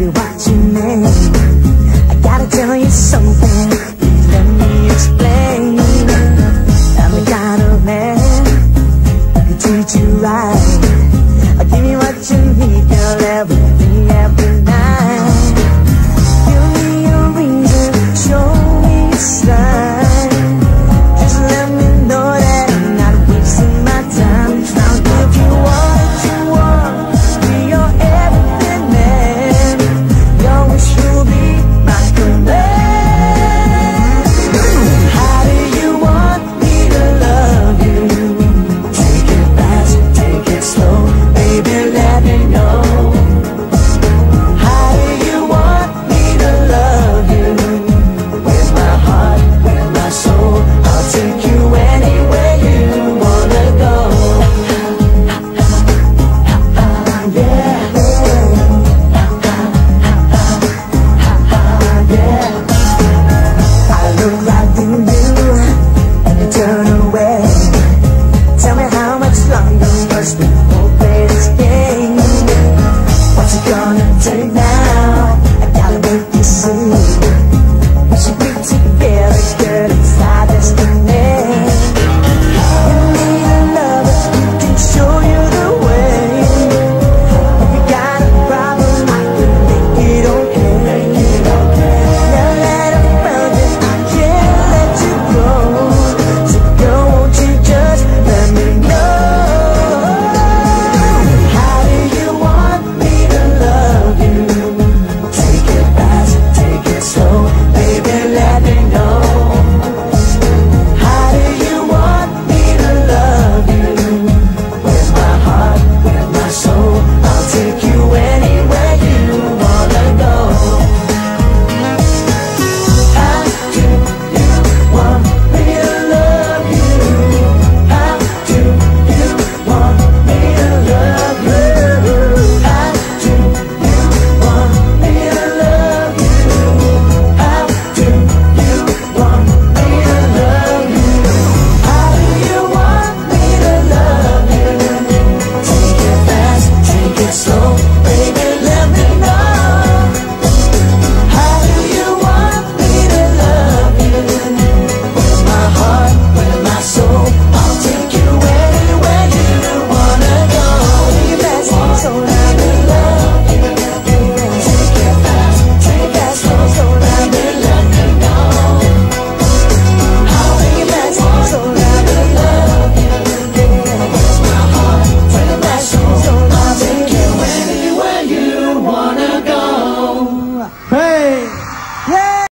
be watching me I gotta tell you something. Let me explain. I'm the kind of man Who treats you right. I'll give you what you need Girl, everything, everything.